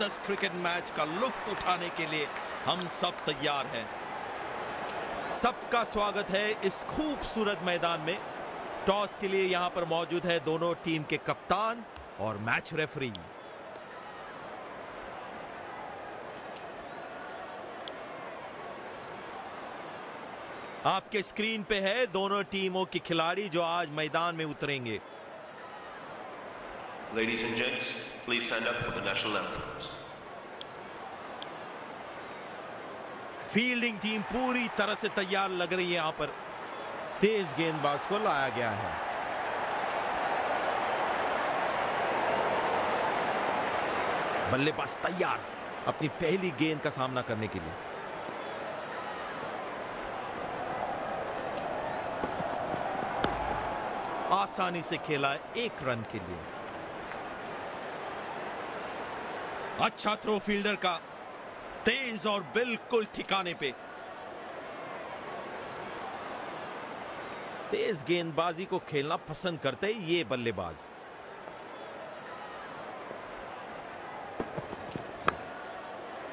ज़बरदस्त cricket match का लुफ्त उठाने के लिए हम सब तैयार हैं। सबका स्वागत है इस खूबसूरत मैदान में। टॉस के लिए यहाँ पर मौजूद है दोनों टीम के कप्तान और मैच रेफरी। आपके स्क्रीन पे है दोनों टीमों के खिलाड़ी जो आज मैदान में उतरेंगे। Please stand up for the national anthems. Fielding team पूरी तरह से तैयार लग रही है यहाँ पर। तेज गेंदबाज को लाया गया है। बल्लेबाज तैयार अपनी पहली गेंद का सामना करने के लिए। आसानी से खेला एक रन के लिए। अच्छा थ्रो फील्डर का तेज और बिल्कुल ठिकाने पे। तेज गेंदबाजी को खेलना पसंद करते ये बल्लेबाज।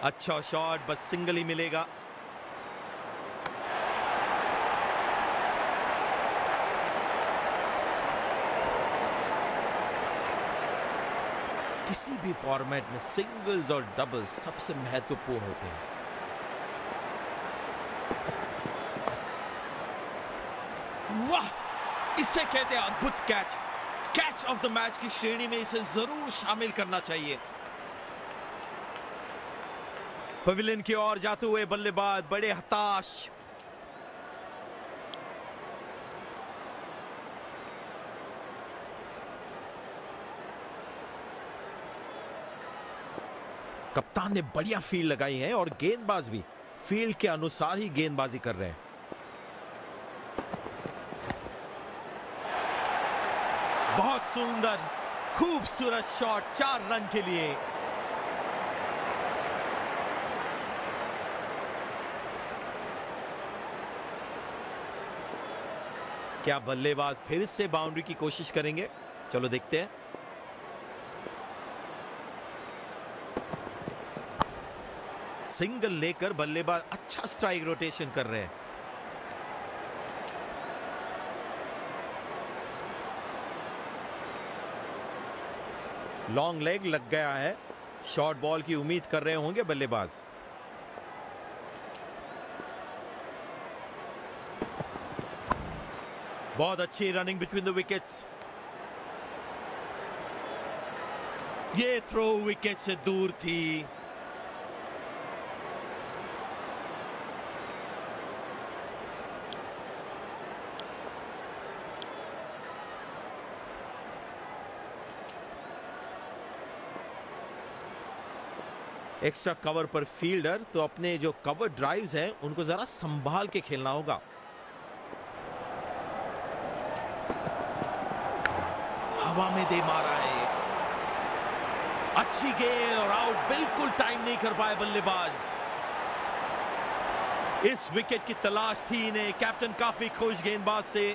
अच्छा शॉट बस सिंगल ही मिलेगा। किसी भी फॉर्मेट में सिंगल्स और डबल्स सबसे महत्वपूर्ण होते हैं। वाह! इसे कहते हैं अद्भुत catch catch of the match की श्रेणी में इसे ज़रूर शामिल करना चाहिए। पवेलियन की ओर जाते हुए बल्लेबाज बड़े हताश कप्तान ने बढ़िया फ़ील्ड लगाई है और गेंदबाज भी। फ़ील्ड के अनुसार ही गेंदबाजी कर रहे हैं। बहुत सुंदर, खूबसूरत शॉट चार रन के लिए। क्या बल्लेबाज फिर से बाउंड्री की कोशिश करेंगे? चलो देखते हैं। सिंगल लेकर बल्लेबाज अच्छा स्ट्राइक रोटेशन कर रहे हैं। लॉन्ग लेग लग गया है। शॉर्ट बॉल की उम्मीद कर रहे होंगे बल्लेबाज। बहुत अच्छी रनिंग बिटवीन द विकेट्स ये थ्रो विकेट से दूर थी। एक्स्ट्रा कवर पर फील्डर तो अपने जो कवर ड्राइव्स हैं, उनको जरा संभाल के खेलना होगा। हवा में दे मारा है अच्छी गेंद और आउट बिल्कुल टाइम नहीं कर पाए बल्लेबाज। इस विकेट की तलाश थी इन्हें। कैप्टन काफ़ी खुश गेंदबाज से।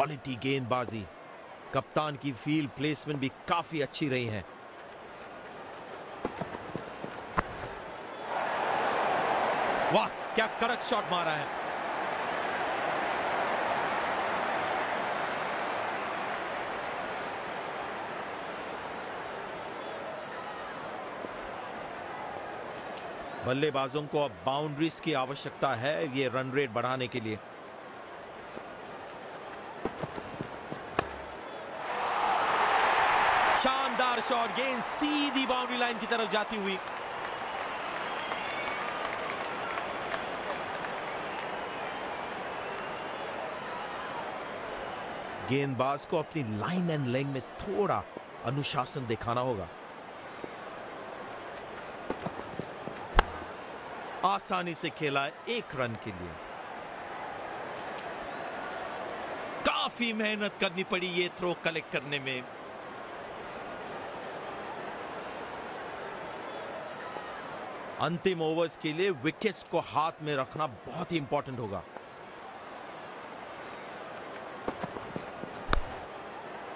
क्वालिटी गेंदबाजी। कप्तान की फ़ील्ड प्लेसमेंट भी काफ़ी अच्छी रही है। वाह, क्या कड़क शॉट मारा है। बल्लेबाजों को अब बाउंड्रीज की आवश्यकता है ये रन रेट बढ़ाने के लिए। शॉट गेंद सीधी बाउंड्री लाइन की तरफ़ जाती हुई। गेंदबाज को अपनी लाइन एंड लेग में थोड़ा अनुशासन दिखाना होगा। आसानी से खेला एक रन के लिए। काफ़ी मेहनत करनी पड़ी ये थ्रो कलेक्ट करने में। अंतिम ओवर्स के लिए विकेट्स को हाथ में रखना बहुत ही इंपॉर्टेंट होगा।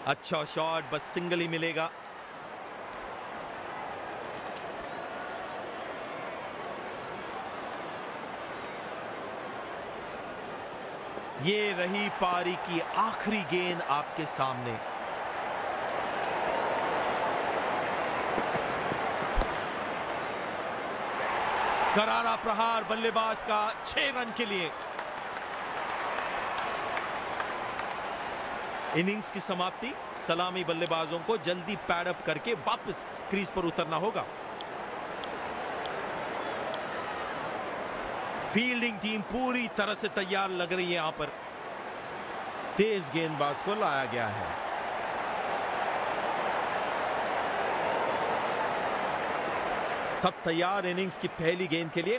अच्छा शॉट बस सिंगल ही मिलेगा। ये रही पारी की आखिरी गेंद आपके सामने। करारा प्रहार बल्लेबाज का छह रन के लिए। इनिंग्स की समाप्ति, सलामी बल्लेबाजों को जल्दी पैडअप करके वापस क्रीज पर उतरना होगा। फील्डिंग टीम पूरी तरह से तैयार लग रही है यहाँ पर। तेज गेंदबाज को लाया गया है। सब तैयार इनिंग्स की पहली गेंद के लिए।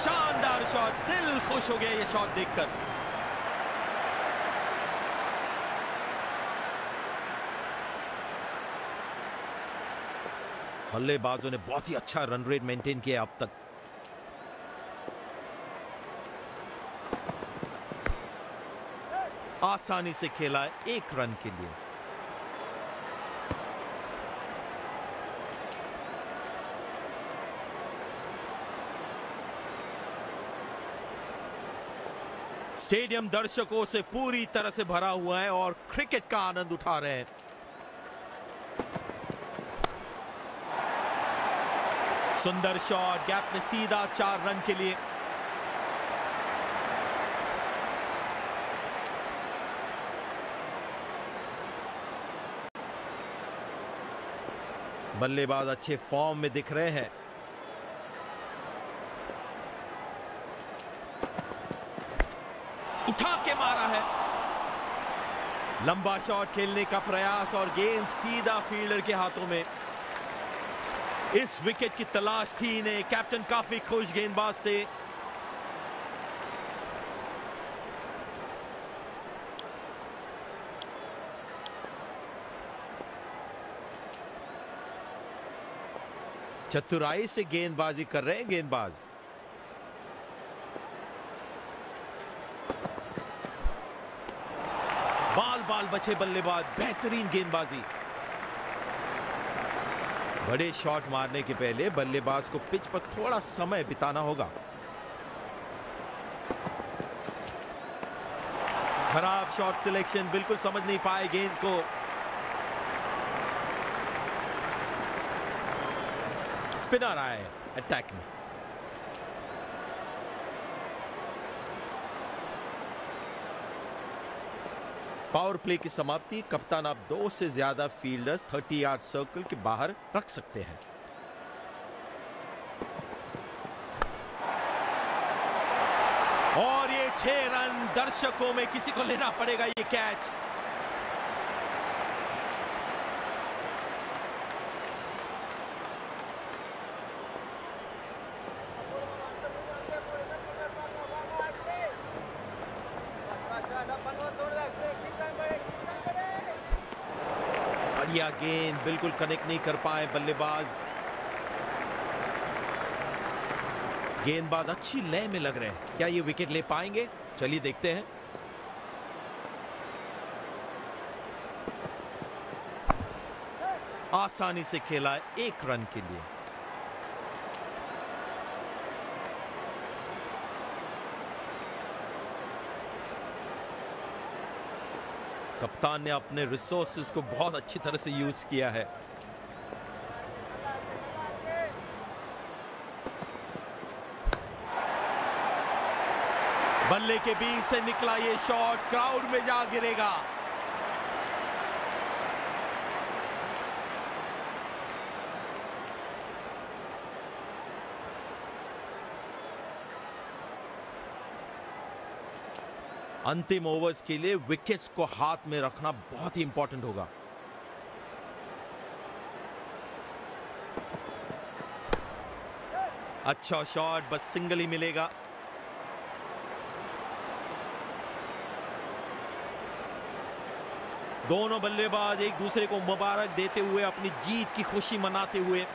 शानदार शॉट, दिल खुश हो गया ये शॉट देखकर। बल्लेबाजों ने बहुत ही अच्छा रन रेट मेंटेन किया अब तक। आसानी से खेला एक रन के लिए। स्टेडियम दर्शकों से पूरी तरह से भरा हुआ है और क्रिकेट का आनंद उठा रहे हैं। सुंदर शॉट, गैप में सीधा चार रन के लिए। बल्लेबाज अच्छे फॉर्म में दिख रहे हैं। उठा के मारा है। लंबा शॉट खेलने का प्रयास और गेंद सीधा फील्डर के हाथों में। इस विकेट की तलाश थी इन्हें। कैप्टन काफ़ी खुश गेंदबाज से। चतुराई से गेंदबाजी कर रहे हैं गेंदबाज। बाल बाल बचे बल्लेबाज, बेहतरीन गेंदबाजी। बड़े शॉट मारने के पहले बल्लेबाज को पिच पर थोड़ा समय बिताना होगा। खराब शॉट सिलेक्शन, बिल्कुल समझ नहीं पाए गेंद को। स्पिनर आए अटैक में पावर प्ले की समाप्ति, कप्तान आप दो से ज़्यादा फील्डर्स 30 यार्ड सर्कल के बाहर रख सकते हैं। और ये छह रन दर्शकों में किसी को लेना पड़ेगा ये कैच बढ़िया गेंद, बिल्कुल कनेक्ट नहीं कर पाए बल्लेबाज। गेंदबाज अच्छी लय में लग रहे हैं। क्या ये विकेट ले पाएँगे? चलिए देखते हैं। आसानी से खेला एक रन के लिए। कप्तान ने अपने रिसोर्सेज को बहुत अच्छी तरह से यूज़ किया है। बल्ले के बीच से निकला ये शॉट क्राउड में जा गिरेगा। अंतिम ओवर्स के लिए विकेट्स को हाथ में रखना बहुत ही इंपॉर्टेंट होगा। अच्छा शॉट बस सिंगल ही मिलेगा। दोनों बल्लेबाज एक दूसरे को मुबारक देते हुए अपनी जीत की खुशी मनाते हुए